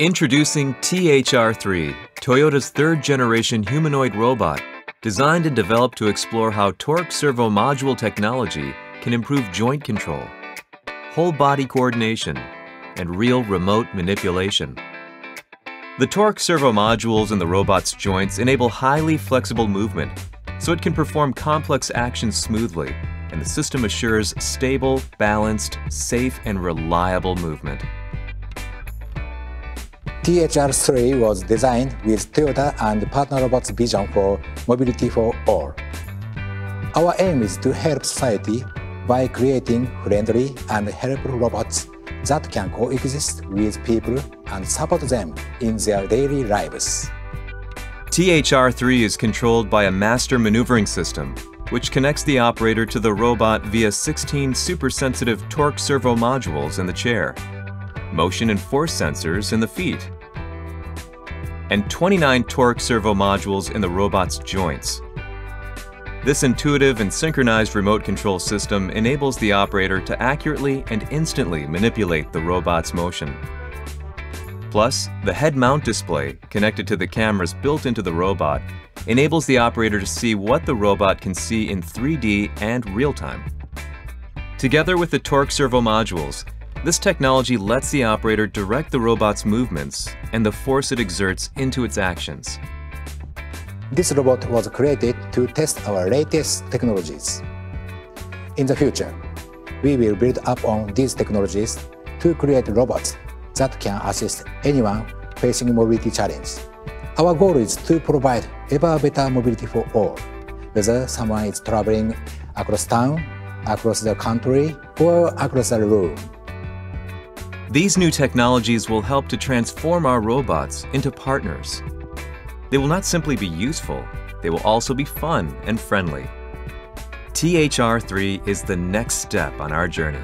Introducing THR3, Toyota's third generation humanoid robot, designed and developed to explore how torque servo module technology can improve joint control, whole body coordination, and real remote manipulation. The torque servo modules in the robot's joints enable highly flexible movement, so it can perform complex actions smoothly, and the system assures stable, balanced, safe, and reliable movement. THR3 was designed with Toyota and Partner Robots' vision for mobility for all. Our aim is to help society by creating friendly and helpful robots that can coexist with people and support them in their daily lives. THR3 is controlled by a master maneuvering system, which connects the operator to the robot via 16 super-sensitive torque servo modules in the chair, motion and force sensors in the feet, and 29 torque servo modules in the robot's joints. This intuitive and synchronized remote control system enables the operator to accurately and instantly manipulate the robot's motion. Plus, the head mount display connected to the cameras built into the robot enables the operator to see what the robot can see in 3D and real time. Together with the torque servo modules, this technology lets the operator direct the robot's movements and the force it exerts into its actions. This robot was created to test our latest technologies. In the future, we will build up on these technologies to create robots that can assist anyone facing mobility challenge. Our goal is to provide ever better mobility for all, whether someone is traveling across town, across the country, or across the room. These new technologies will help to transform our robots into partners. They will not simply be useful, they will also be fun and friendly. THR3 is the next step on our journey.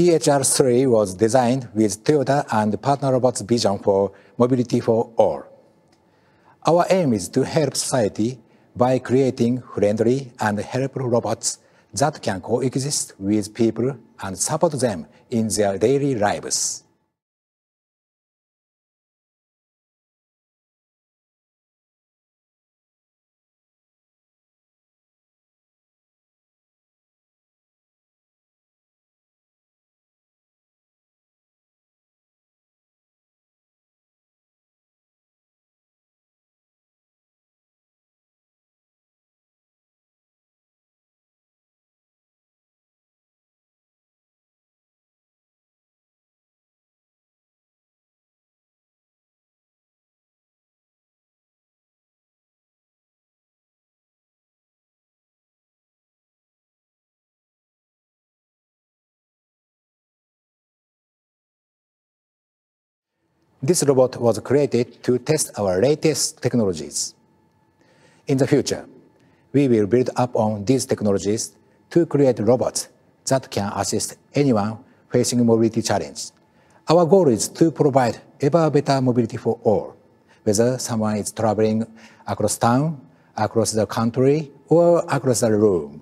THR3 was designed with Toyota and Partner Robots' vision for mobility for all. Our aim is to help society by creating friendly and helpful robots that can coexist with people and support them in their daily lives. This robot was created to test our latest technologies. In the future, we will build up on these technologies to create robots that can assist anyone facing mobility challenge. Our goal is to provide ever better mobility for all, whether someone is traveling across town, across the country, or across the room.